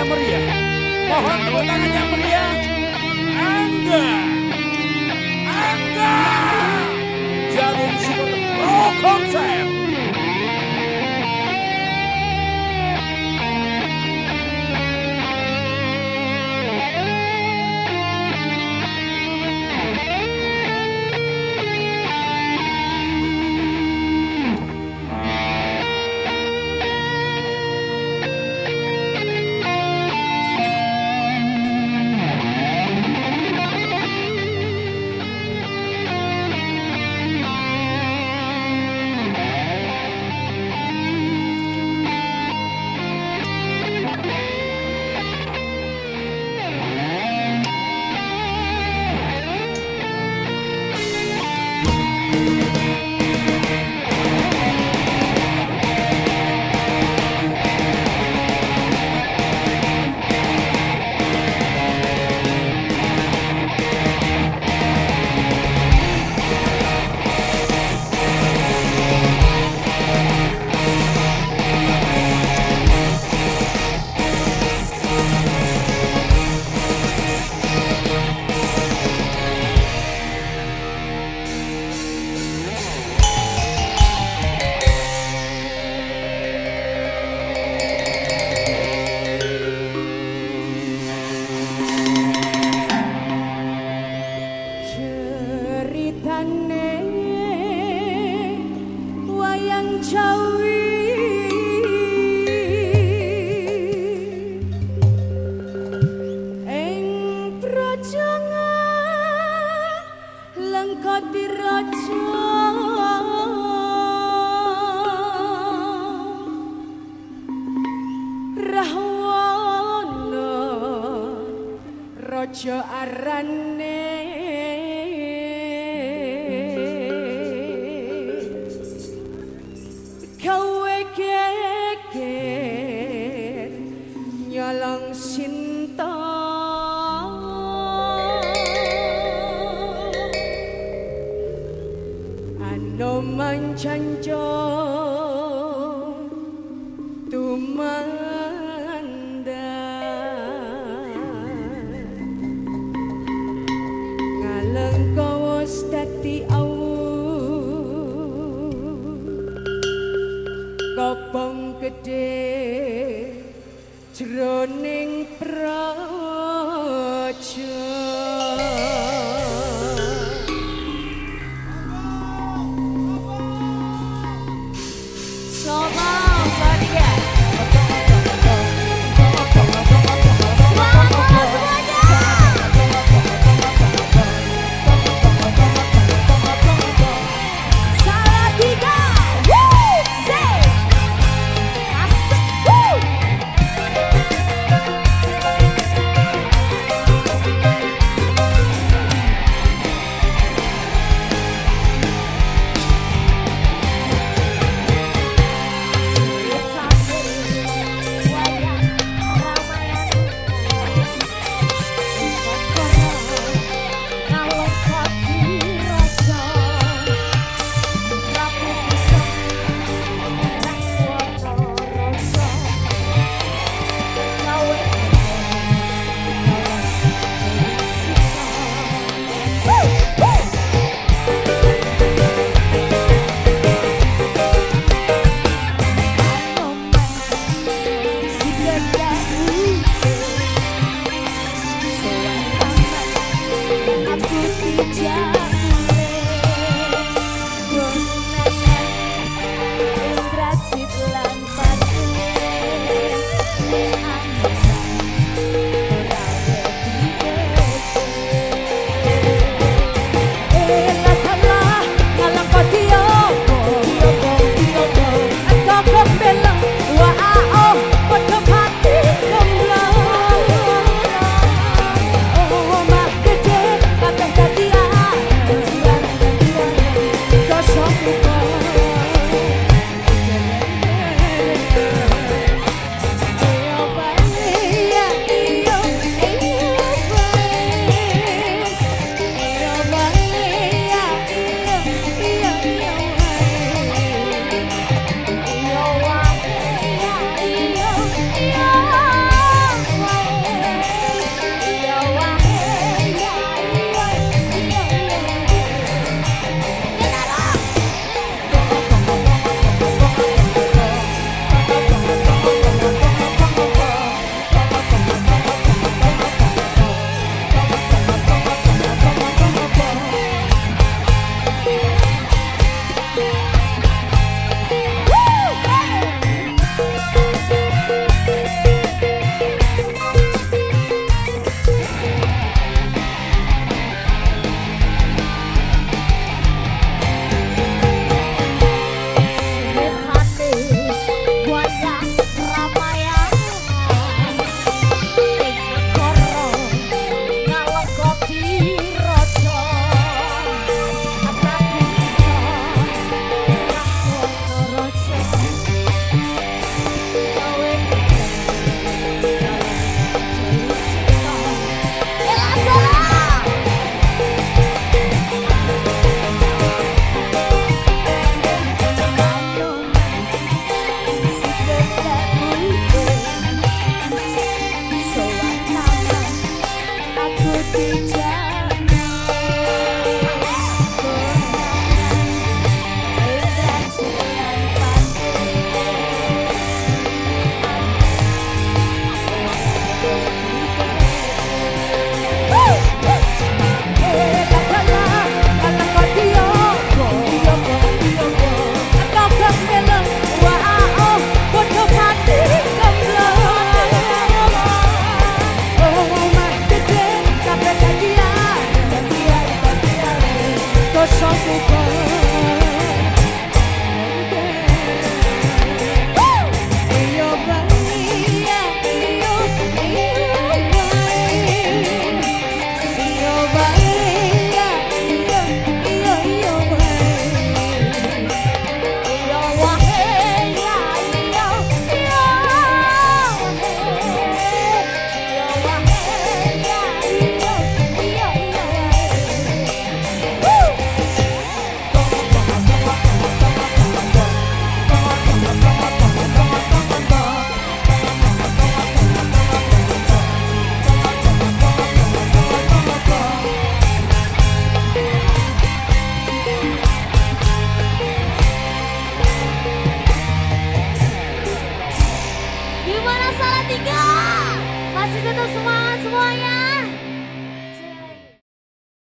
yang meriah. Mohon tepuk tangan yang meriah. Angga. Angga. Jarum Super Pro Concert. Rahwana raja arane janjo tumandang ngaleng kawas dadi awu kobong gede jroning praja But yeah.